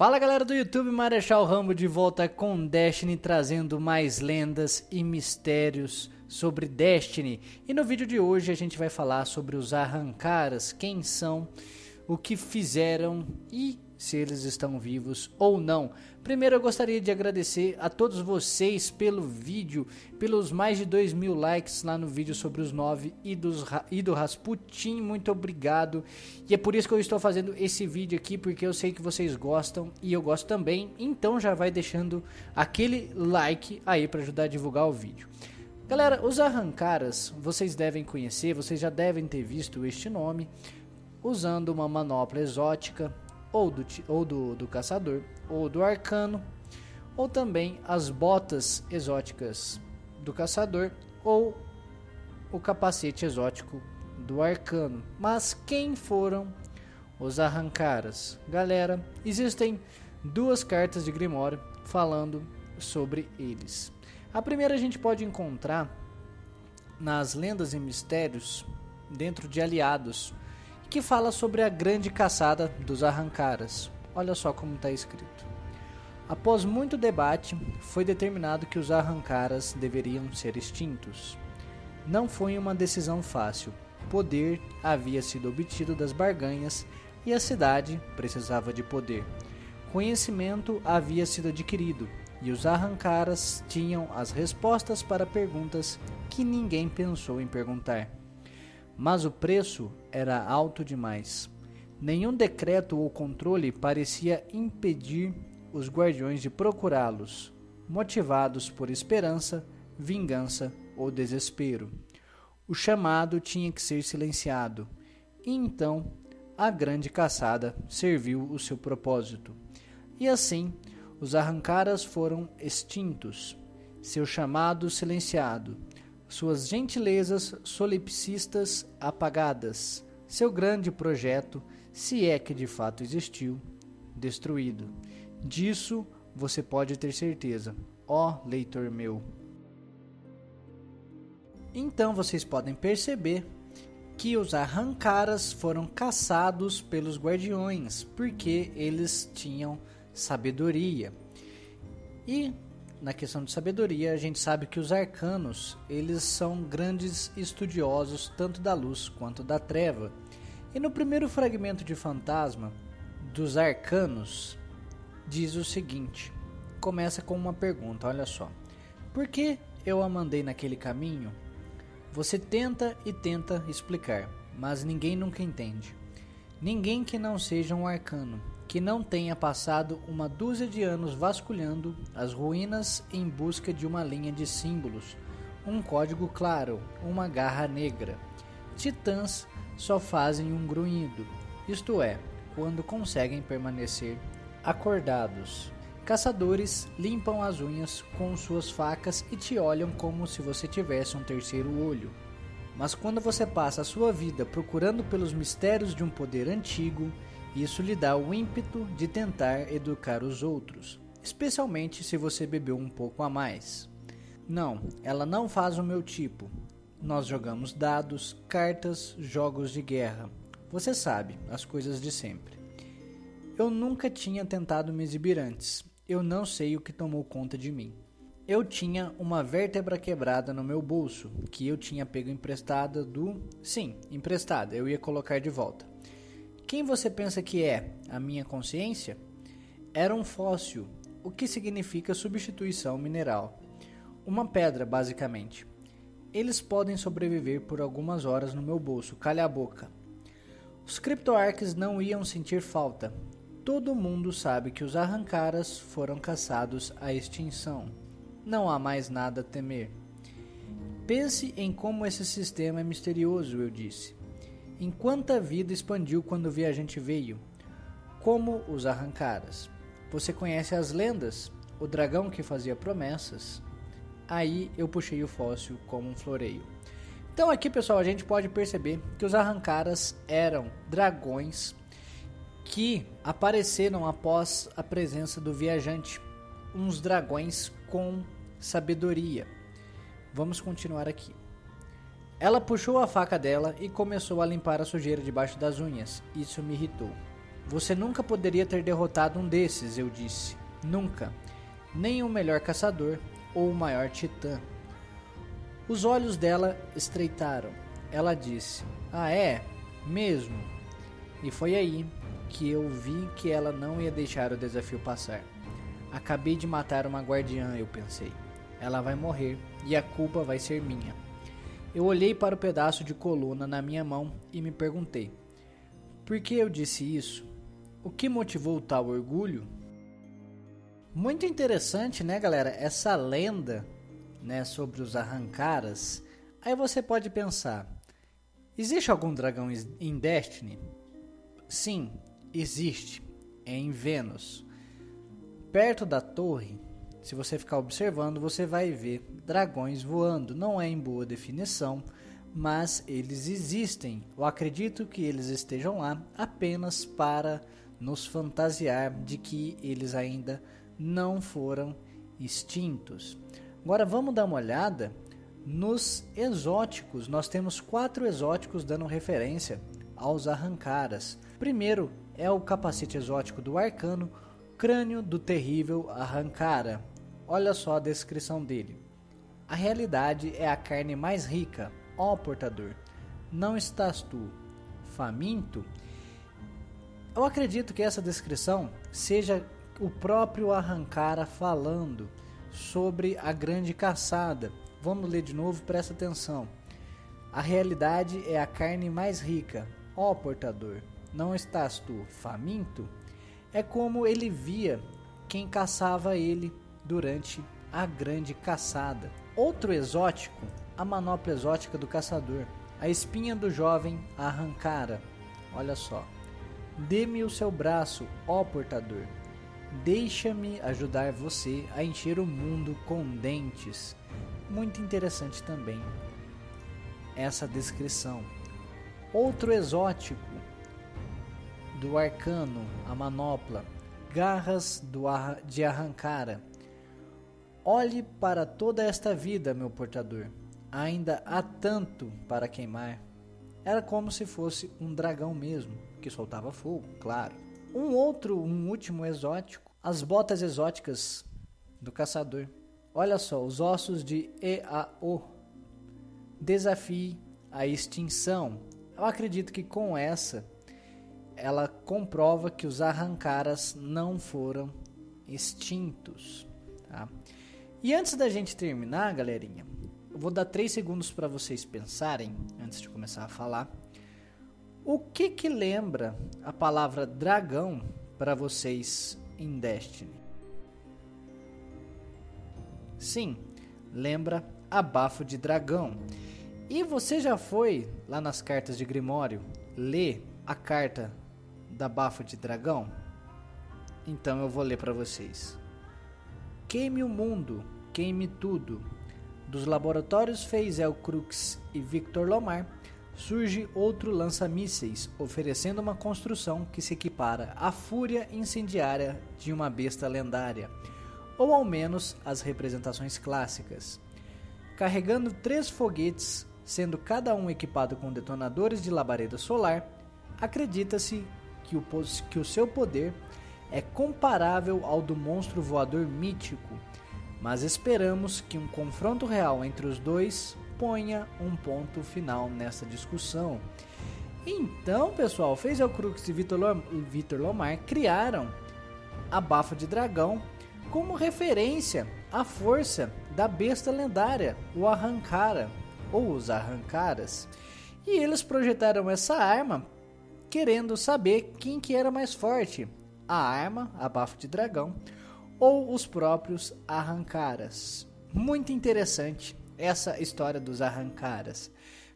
Fala galera do YouTube, Marechal Rambo de volta com Destiny, trazendo mais lendas e mistérios sobre Destiny. E no vídeo de hoje a gente vai falar sobre os Arrancaras, quem são, o que fizeram e se eles estão vivos ou não. Primeiro eu gostaria de agradecer a todos vocês pelo vídeo, pelos mais de 2 mil likes lá no vídeo sobre os 9 e, dos, e do Rasputin, muito obrigado. E é por isso que eu estou fazendo esse vídeo aqui, porque eu sei que vocês gostam e eu gosto também, então já vai deixando aquele like aí para ajudar a divulgar o vídeo. Galera, os Arrancaras vocês devem conhecer, vocês já devem ter visto este nome, usando uma manopla exótica, ou do, ou do, do caçador, ou do arcano, ou também as botas exóticas do caçador, ou o capacete exótico do arcano. Mas quem foram os arrancaras? Galera, existem duas cartas de Grimório falando sobre eles. A primeira a gente pode encontrar nas lendas e mistérios dentro de aliados que fala sobre a grande caçada dos arrancaras. Olha só como está escrito. Após muito debate, foi determinado que os arrancaras deveriam ser extintos. Não foi uma decisão fácil. Poder havia sido obtido das barganhas e a cidade precisava de poder. Conhecimento havia sido adquirido e os arrancaras tinham as respostas para perguntas que ninguém pensou em perguntar. Mas o preço era alto demais. Nenhum decreto ou controle parecia impedir os guardiões de procurá-los, motivados por esperança, vingança ou desespero. O chamado tinha que ser silenciado, e então a grande caçada serviu o seu propósito. E assim, os arrancaras foram extintos, seu chamado silenciado suas gentilezas solipsistas apagadas, seu grande projeto, se é que de fato existiu, destruído. Disso você pode ter certeza, ó leitor meu. Então vocês podem perceber que os arrancaras foram caçados pelos guardiões, porque eles tinham sabedoria. E na questão de sabedoria, a gente sabe que os arcanos, eles são grandes estudiosos tanto da luz quanto da treva. E no primeiro fragmento de fantasma dos arcanos, diz o seguinte: começa com uma pergunta, olha só. Por que eu a mandei naquele caminho? Você tenta e tenta explicar, mas ninguém nunca entende. Ninguém que não seja um arcano que não tenha passado uma dúzia de anos vasculhando as ruínas em busca de uma linha de símbolos, um código claro, uma garra negra. Titãs só fazem um grunhido, isto é, quando conseguem permanecer acordados. Caçadores limpam as unhas com suas facas e te olham como se você tivesse um terceiro olho. Mas quando você passa a sua vida procurando pelos mistérios de um poder antigo, isso lhe dá o ímpeto de tentar educar os outros, especialmente se você bebeu um pouco a mais. Não, ela não faz o meu tipo. Nós jogamos dados, cartas, jogos de guerra. Você sabe, as coisas de sempre. Eu nunca tinha tentado me exibir antes. Eu não sei o que tomou conta de mim. Eu tinha uma vértebra quebrada no meu bolso, que eu tinha pego emprestada do. Sim, emprestada, eu ia colocar de volta. Quem você pensa que é? A minha consciência? Era um fóssil, o que significa substituição mineral. Uma pedra, basicamente. Eles podem sobreviver por algumas horas no meu bolso, calha a boca. Os criptoarques não iam sentir falta. Todo mundo sabe que os arrancaras foram caçados à extinção. Não há mais nada a temer. Pense em como esse sistema é misterioso, eu disse. Em quanta vida expandiu quando o viajante veio? Como os arrancaras? Você conhece as lendas? O dragão que fazia promessas? Aí eu puxei o fóssil como um floreio. Então aqui, pessoal, a gente pode perceber que os arrancaras eram dragões que apareceram após a presença do viajante, uns dragões com sabedoria. Vamos continuar aqui. Ela puxou a faca dela e começou a limpar a sujeira debaixo das unhas. Isso me irritou. Você nunca poderia ter derrotado um desses, eu disse. Nunca. Nem o melhor caçador ou o maior titã. Os olhos dela estreitaram. Ela disse: Ah, é? Mesmo? E foi aí que eu vi que ela não ia deixar o desafio passar. Acabei de matar uma guardiã, eu pensei. Ela vai morrer e a culpa vai ser minha. Eu olhei para o pedaço de coluna na minha mão e me perguntei: por que eu disse isso? O que motivou tal orgulho? Muito interessante, né, galera? Essa lenda, né, sobre os arrancaras. Aí você pode pensar: existe algum dragão em Destiny? Sim, existe. É em Vênus. Perto da torre, se você ficar observando, você vai ver dragões voando. Não é em boa definição, mas eles existem. Eu acredito que eles estejam lá apenas para nos fantasiar de que eles ainda não foram extintos. Agora vamos dar uma olhada nos exóticos. Nós temos quatro exóticos dando referência aos arrancaras. Primeiro é o capacete exótico do arcano, crânio do terrível arrancara. Olha só a descrição dele. A realidade é a carne mais rica, ó portador. Não estás tu faminto? Eu acredito que essa descrição seja o próprio Arrancara falando sobre a grande caçada. Vamos ler de novo, presta atenção. A realidade é a carne mais rica, ó portador. Não estás tu faminto? É como ele via quem caçava ele durante a grande caçada. Outro exótico, a manopla exótica do caçador. A espinha do jovem arrancara. Olha só. Dê-me o seu braço, ó portador. Deixa-me ajudar você a encher o mundo com dentes. Muito interessante também essa descrição. Outro exótico do arcano, a manopla, garras do ar, de arrancara. Olhe para toda esta vida, meu portador. Ainda há tanto para queimar. Era como se fosse um dragão mesmo, que soltava fogo, claro. Um outro, um último exótico, as botas exóticas do caçador. Olha só, os ossos de EAO. Desafie a extinção. Eu acredito que com essa ela comprova que os arrancaras não foram extintos. Tá? E antes da gente terminar, galerinha, eu vou dar 3 segundos para vocês pensarem, antes de começar a falar, o que que lembra a palavra dragão para vocês em Destiny? Sim, lembra abafo de dragão. E você já foi lá nas cartas de Grimório ler a carta da bafo de dragão? Então eu vou ler para vocês. Queime o mundo, queime tudo. Dos laboratórios Feizel Crux e Victor Lomar surge outro lança-mísseis, oferecendo uma construção que se equipara à fúria incendiária de uma besta lendária, ou ao menos as representações clássicas. Carregando três foguetes, sendo cada um equipado com detonadores de labareda solar, acredita-se que o, que o seu poder é comparável ao do monstro voador mítico, mas esperamos que um confronto real entre os dois ponha um ponto final nessa discussão. Então, pessoal, Fez El Crux e Vitor Lomar criaram a Bafa de Dragão como referência à força da besta lendária, o Arrancara, ou os Arrancaras. E eles projetaram essa arma querendo saber quem que era mais forte, a arma, a bafo de dragão, ou os próprios arrancaras. Muito interessante essa história dos arrancaras.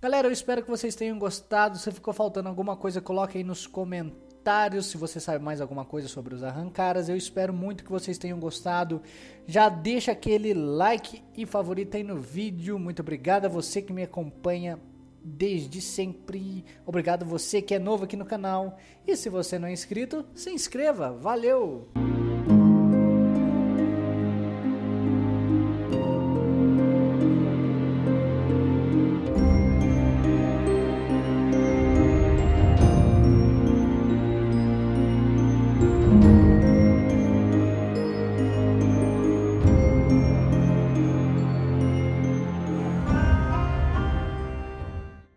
Galera, eu espero que vocês tenham gostado. Se ficou faltando alguma coisa, coloque aí nos comentários se você sabe mais alguma coisa sobre os arrancaras. Eu espero muito que vocês tenham gostado. Já deixa aquele like e favorita aí no vídeo. Muito obrigado a você que me acompanha desde sempre. Obrigado você que é novo aqui no canal. E se você não é inscrito, se inscreva. Valeu!